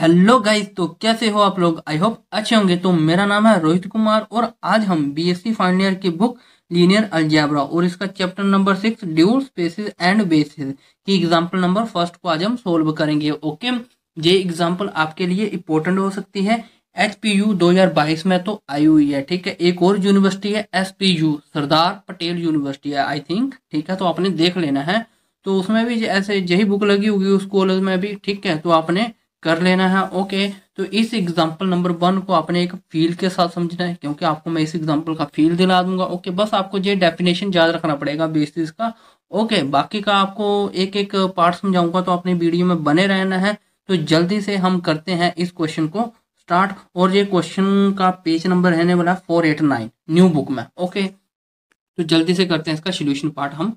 Hello guys तो कैसे हो आप लोग? आई होप अच्छे होंगे। तो मेरा नाम है रोहित कुमार और आज हम बीएससी फाइनल ईयर की बुक लीनियर अलजेब्रा और इसका chapter number six dual spaces and basis की एग्जांपल नंबर फ़र्स्ट को आज हम सोल्व करेंगे ओके ये एग्जांपल आपके लिए इंपॉर्टेंट हो सकती है। एच पी यू दो हज़ार बाईस में तो आई हुई है, ठीक है? एक और यूनिवर्सिटी है S P U Sardar Patel university है आई थिंक ठीक है? तो आपने देख लेना है। तो उसमें भी ऐसे यही बुक लगी होगी, उस कॉलेज में भी, ठीक है? तो आपने कर लेना है ओके तो इस एग्ज़ाम्पल नंबर वन को आपने एक फील के साथ समझना है, क्योंकि आपको मैं इस एग्ज़ाम्पल का फील दिला दूँगा ओके बस आपको ये डेफिनेशन याद रखना पड़ेगा बेसिस का ओके बाकी का आपको एक एक पार्ट समझाऊँगा तो अपने वीडियो में बने रहना है तो जल्दी से हम करते हैं इस क्वेश्चन को स्टार्ट और ये क्वेश्चन का पेज नंबर रहने वाला four eight nine new book में ओके तो जल्दी से करते हैं इसका सोल्यूशन पार्ट हम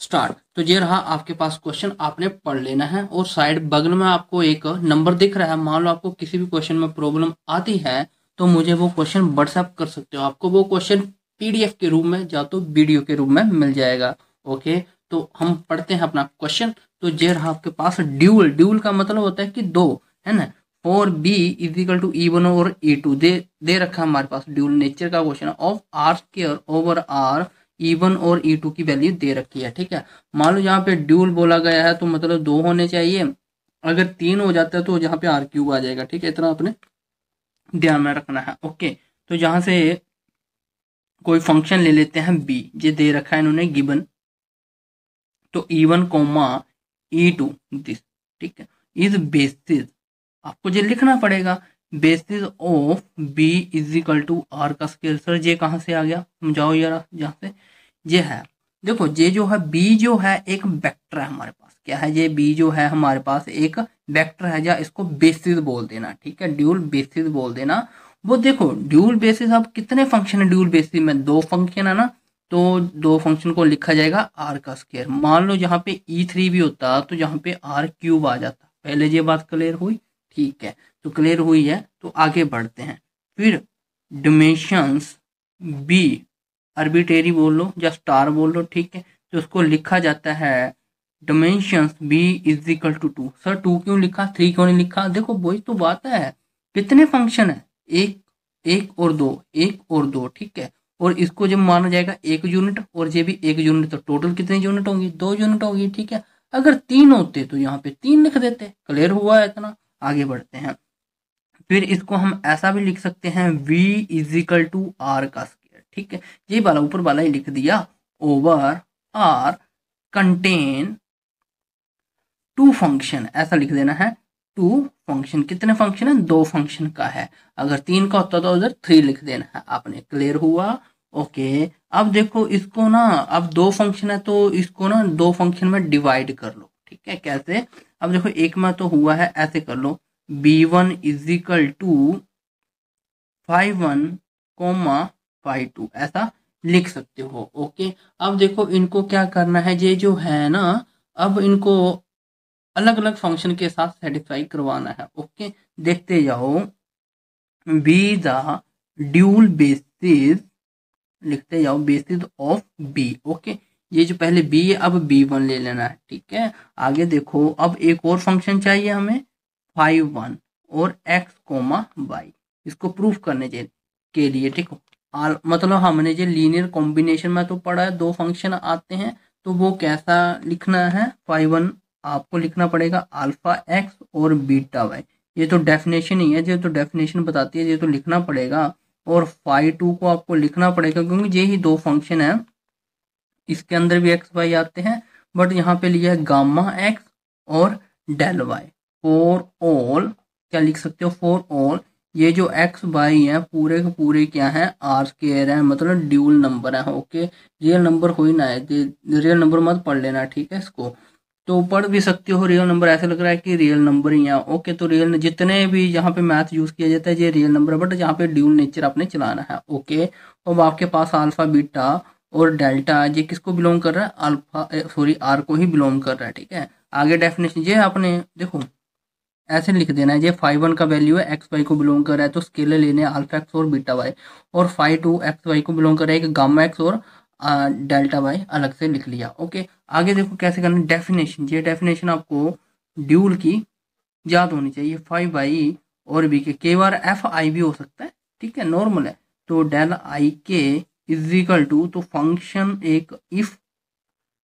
स्टार्ट। तो ये रहा, आपके पास क्वेश्चन आपने पढ़ लेना है और साइड बगल में आपको एक नंबर दिख रहा है। मान लो आपको किसी भी क्वेश्चन में प्रॉब्लम आती है तो मुझे वो क्वेश्चन व्हाट्सएप कर सकते हो। आपको वो क्वेश्चन पीडीएफ के रूप में या तो वीडियो के रूप में मिल जाएगा। ओके तो हम पढ़ते हैं अपना क्वेश्चन तो ये रहा, आपके पास ड्यूल ड्यूल का मतलब होता है कि दो, है ना? For B equal to E one और ई टू दे दे रखा हमारे पास ड्यूल नेचर का question of R square over R E one और ई टू की वैल्यू दे रखी है, ठीक है? मान लो यहाँ पे ड्यूल बोला गया है तो मतलब दो होने चाहिए। अगर तीन हो जाता है तो यहाँ पे आर क्यूब आ जाएगा, ठीक है? इतना आपने ध्यान में रखना है, ओके? तो जहाँ से कोई फ़ंक्शन ले लेते हैं बी ये दे रखा है इन्होंने गिबन तो E one comma E two this ठीक है? इज़ बेसिस आपको ये लिखना पड़ेगा। Basis of B is equal to R का स्केल सर ये कहाँ से आ गया? समझाओ यार जहाँ से। ये है। देखो, ये जो है बी जो है, एक वेक्टर है हमारे पास। क्या है ये? बी जो है हमारे पास एक वेक्टर है, या इसको बेसिस बोल देना, ठीक है? ड्यूल बेसिस बोल देना। वो देखो ड्यूल बेसिस अब कितने फ़ंक्शन है ड्यूल बेसिस में? दो फ़ंक्शन है ना तो दो फ़ंक्शन को लिखा जाएगा आर का स्केयर मान लो जहाँ पे ई थ्री भी होता तो यहाँ पे आर क्यूब आ जाता। पहले ये बात क्लियर हुई? ठीक है। तो क्लियर हुई है तो आगे बढ़ते हैं। फिर डिमेंशंस बी अर्बिटेरी बोल लो या स्टार बोल लो, ठीक है? तो उसको लिखा जाता है dimensions B is equal to two sir two क्यों लिखा? थ्री क्यों नहीं लिखा? देखो, वही तो बात है। कितने फ़ंक्शन है? एक एक और दो, एक और दो, ठीक है? और इसको जब माना जाएगा एक यूनिट और ये भी एक यूनिट तो टोटल कितने यूनिट होंगी? दो यूनिट होगी, ठीक है? अगर तीन होते तो यहाँ पे तीन लिख देते। क्लियर हुआ है इतना? आगे बढ़ते हैं। फिर इसको हम ऐसा भी लिख सकते हैं, v इजिकल टू आर का स्केयर ठीक है? ये वाला ऊपर वाला ही लिख दिया over R contain two function ऐसा लिख देना है टू फ़ंक्शन कितने फ़ंक्शन है? दो फ़ंक्शन का है। अगर तीन का होता तो उधर थ्री लिख देना है। आपने क्लियर हुआ? ओके अब देखो इसको ना, अब दो फ़ंक्शन है तो इसको ना दो फ़ंक्शन में डिवाइड कर लो, ठीक है? कैसे? अब देखो एक में तो हुआ है, ऐसे कर लो। B one is equal to five one comma five two ऐसा लिख सकते हो ओके अब देखो इनको क्या करना है, ये जो है ना, अब इनको अलग अलग फ़ंक्शन के साथ सेटिस्फाई करवाना है ओके देखते जाओ। बी द ड्यूल बेसिस लिखते जाओ बेसिस ऑफ़ बी ओके ये जो पहले बी है, अब बी वन ले लेना है, ठीक है? आगे देखो, अब एक और फ़ंक्शन चाहिए हमें। फाइव वन और एक्स कोमा वाई। इसको प्रूफ करने के लिए, ठीक हो? मतलब हमने जो लीनियर कॉम्बिनेशन में तो पढ़ा है, दो फ़ंक्शन आते हैं तो वो कैसा लिखना है? फाइव वन आपको लिखना पड़ेगा अल्फ़ा एक्स और बीटा वाई। ये तो डेफिनेशन ही है, ये तो डेफिनेशन बताती है, ये तो लिखना पड़ेगा। और फाइव टू को आपको लिखना पड़ेगा, क्योंकि ये ही दो फ़ंक्शन है। इसके अंदर भी एक्स वाई आते हैं, बट यहाँ पे लिया है गामा एक्स और डेल वाई। फॉर ऑल, क्या लिख सकते हो? For all. ये जो एक्स बाई है, पूरे के पूरे क्या है? आर स्केयर है मतलब ड्यूल नंबर है ओके रियल नंबर हो ही ना है रियल नंबर मत पढ़ लेना, ठीक है इसको? तो पढ़ भी सकते हो रियल नंबर ऐसा लग रहा है कि रियल नंबर ही है ओके तो रियल जितने भी यहाँ पे मैथ यूज़ किया जाता है, ये रियल नंबर है बट यहाँ पे ड्यूल नेचर आपने चलाना है ओके अब आपके पास अल्फ़ा बीटा और डेल्टा ये किसको बिलोंग कर रहा है? अल्फ़ा सॉरी आर को ही बिलोंग कर रहा है, ठीक है? आगे डेफिनेशन ये आपने देखो। ऐसे लिख देना है, ये फाइव वन का वैल्यू है एक्स वाई को बिलोंग कर रहा है तो स्केलर लेने अल्फ़ा एक्स और बीटा वाई और फाइव टू एक्स वाई को बिलोंग कर रहा है, एक गामा एक्स और डेल्टा वाई अलग से लिख लिया ओके आगे देखो कैसे करना डेफिनेशन ये डेफिनेशन आपको ड्यूल की याद होनी चाहिए फाइव आई और बी के कई बार एफ़ आई भी हो सकता है, ठीक है नॉर्मल है तो del I K is equal to तो फ़ंक्शन एक इफ़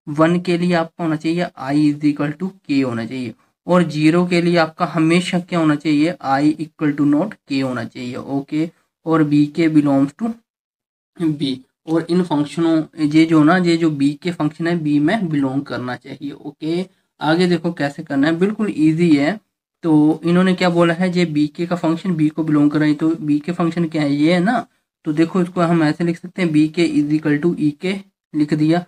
वन के लिए आपका होना चाहिए आई इज़ इक्वल टू के होना चाहिए। और ज़ीरो के लिए आपका हमेशा क्या होना चाहिए? आई इक्वल टू नॉट के होना चाहिए ओके और बी के बिलोंग्स टू बी और इन फंक्शनों ये जो ना, ये जो बी के फ़ंक्शन है बी में बिलोंग करना चाहिए ओके आगे देखो कैसे करना है, बिल्कुल ईजी है। तो इन्होंने क्या बोला है, ये बी के का फ़ंक्शन बी को बिलोंग कर रही तो बी के फ़ंक्शन क्या है, ये है ना? तो देखो इसको हम ऐसे लिख सकते हैं बी के इज़ इक्वल टू ई के लिख दिया।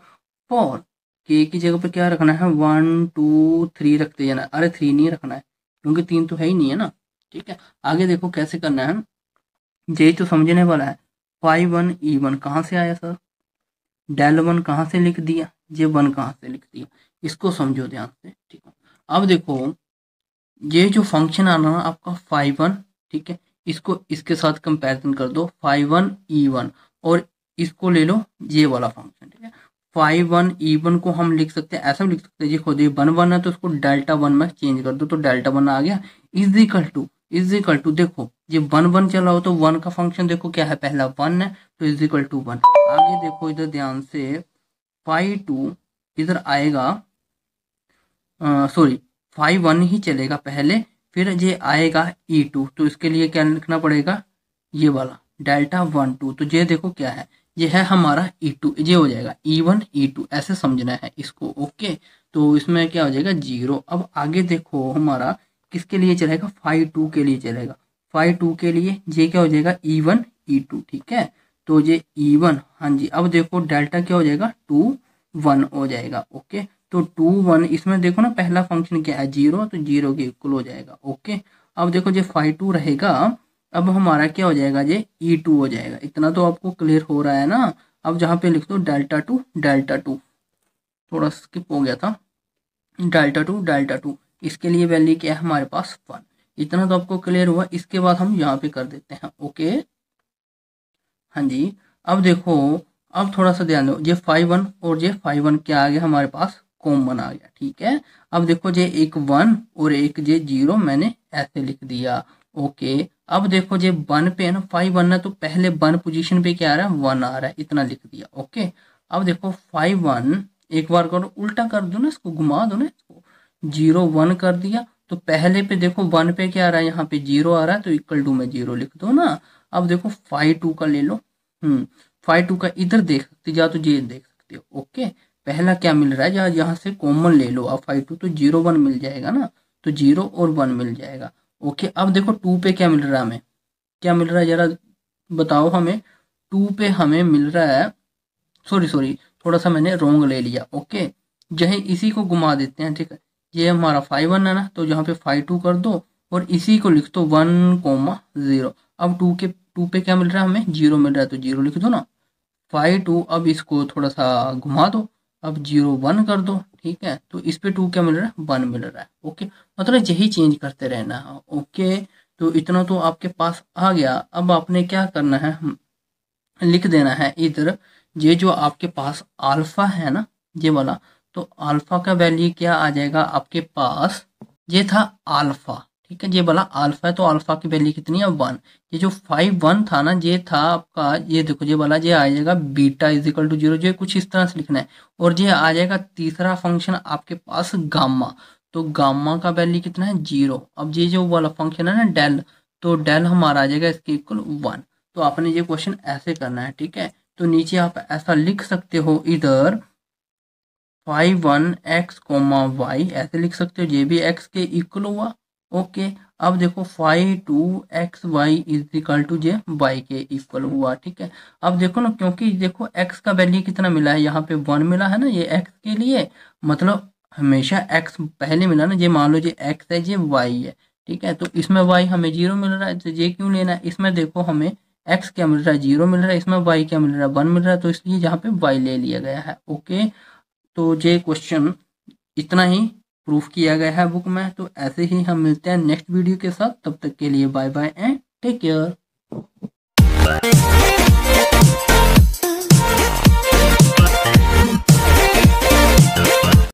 फॉर के की जगह पर क्या रखना है? वन टू थ्री रखते जाना अरे थ्री नहीं रखना है, क्योंकि तीन तो है ही नहीं, है ना? ठीक है? आगे देखो कैसे करना है। जे तो समझने वाला है फाइव वन ई वन कहाँ से आया सर? डेल वन कहाँ से लिख दिया? जे वन कहाँ से लिख दिया? इसको समझो ध्यान से, ठीक है? अब देखो, ये जो फ़ंक्शन आना ना, आपका फाइव वन ठीक है? इसको इसके साथ कंपैरिजन कर दो। फाइव वन ई वन और इसको ले लो ये वाला फ़ंक्शन ठीक है? फाइव वन, ई वन को हम लिख सकते हैं, ऐसा भी लिख सकते हैं खुद ये वन वन है तो उसको डेल्टा वन में चेंज कर दो तो डेल्टा वन आ गया। Is equal to, is equal to देखो, ये वन वन चला हो तो वन का फ़ंक्शन देखो क्या है, पहला वन है तो इज़ इक्वल टू वन। आगे देखो इधर ध्यान से फाइव टू इधर आएगा सॉरी फाइव वन ही चलेगा पहले, फिर ये आएगा ई टू तो इसके लिए क्या लिखना पड़ेगा, ये वाला, डेल्टा वन टू तो ये देखो क्या है। ये है हमारा ई e टू ये हो जाएगा ई वन ई टू ऐसे समझना है इसको ओके तो इसमें क्या हो जाएगा? ज़ीरो अब आगे देखो हमारा किसके लिए चलेगा? फाइव टू के लिए चलेगा। फाइव टू के लिए ये क्या हो जाएगा? ई वन ई टू ठीक है? तो ये ई e वन हाँ जी, अब देखो डेल्टा क्या हो जाएगा? टू वन हो जाएगा ओके तो टू वन इसमें देखो ना पहला फ़ंक्शन क्या है? ज़ीरो तो ज़ीरो के इक्वल हो जाएगा ओके अब देखो जो फाइव टू रहेगा अब हमारा क्या हो जाएगा ये ई टू हो जाएगा। इतना तो आपको क्लियर हो रहा है ना? अब जहाँ पे लिख दो डेल्टा टू डेल्टा टू थोड़ा स्किप हो गया था। डेल्टा टू डेल्टा टू इसके लिए वैल्यू क्या है हमारे पास? वन इतना तो आपको क्लियर हुआ। इसके बाद हम यहाँ पे कर देते हैं। ओके हाँ जी। अब देखो, अब थोड़ा सा ध्यान दो। ये फाइव वन और ये फाइव वन क्या आ गया? हमारे पास कॉमन आ गया। ठीक है? अब देखो जे एक वन और एक जे ज़ीरो मैंने ऐसे लिख दिया। ओके अब देखो जे वन पे है ना फाइव वन है तो पहले वन पोजीशन पे क्या आ रहा है? वन आ रहा है, इतना लिख दिया ओके अब देखो फाइव वन एक बार करो, उल्टा कर दो ना इसको, घुमा दो ना इसको। ज़ीरो वन कर दिया तो पहले पे देखो वन पे क्या आ रहा है, यहाँ पे ज़ीरो आ रहा है तो इक्वल टू में ज़ीरो लिख दो ना। अब देखो फाइव टू का ले लो हम्म फाइव टू का इधर देख सकते, या तो ये देख सकते हो ओके पहला क्या मिल रहा है जहाँ यहाँ से कॉमन ले लो अब फाइव टू तो ज़ीरो वन मिल जाएगा ना तो ज़ीरो और वन मिल जाएगा। ओके, अब देखो टू पे क्या मिल रहा है हमें? क्या मिल रहा है जरा बताओ हमें। टू पे हमें मिल रहा है सॉरी सॉरी थोड़ा सा मैंने रोंग ले लिया, ओके? जहे इसी को घुमा देते हैं, ठीक है? ये हमारा फाइव वन है ना तो यहाँ पे फाइव टू कर दो और इसी को लिख दो वन कोमा ज़ीरो अब टू के टू पे क्या मिल रहा है हमें? ज़ीरो मिल रहा है तो ज़ीरो लिख दो ना। फाइव टू अब इसको थोड़ा सा घुमा दो। अब ज़ीरो वन कर दो। ठीक है? तो इस पे टू क्या मिल रहा है? वन मिल रहा है। ओके मतलब यही चेंज करते रहना। है ओके तो इतना तो आपके पास आ गया। अब आपने क्या करना है? लिख देना है इधर, ये जो आपके पास अल्फ़ा है ना, ये वाला तो अल्फ़ा का वैल्यू क्या आ जाएगा आपके पास? ये था अल्फ़ा ठीक है, ये बोला अल्फ़ा है तो अल्फ़ा की वैल्यू कितनी है? वन ये जो फाइव वन था ना, ये था आपका, ये देखो, ये वाला, ये आ जाएगा beta is equal to zero जो कुछ इस तरह से लिखना है। और ये आ जाएगा तीसरा फ़ंक्शन आपके पास गामा तो गामा का वैल्यू कितना है? ज़ीरो अब ये जो वाला फ़ंक्शन है ना डेल तो डेल हमारा आ जाएगा इसके इक्वल वन तो आपने ये क्वेश्चन ऐसे करना है, ठीक है? तो नीचे आप ऐसा लिख सकते हो इधर five one X comma Y ऐसे लिख सकते हो, ये भी एक्स के इक्वल हुआ। ओके अब देखो five two X Y is equal to J Y के इक्वल हुआ, ठीक है? अब देखो ना, क्योंकि देखो एक्स का वैल्यू कितना मिला है? यहाँ पे वन मिला है ना, ये एक्स के लिए। मतलब हमेशा एक्स पहले मिला ना, ये मान लो ये एक्स है, ये वाई है, ठीक है? तो इसमें वाई हमें ज़ीरो मिल रहा है तो ये क्यों लेना है? इसमें देखो हमें एक्स क्या मिल रहा है? ज़ीरो मिल रहा है, इसमें वाई क्या मिल रहा है? वन मिल रहा है तो इसलिए यहाँ पे वाई ले लिया गया है, ओके? तो ये क्वेश्चन इतना ही। प्रूफ किया गया है बुक में। तो ऐसे ही हम मिलते हैं नेक्स्ट वीडियो के साथ। तब तक के लिए bye bye and take care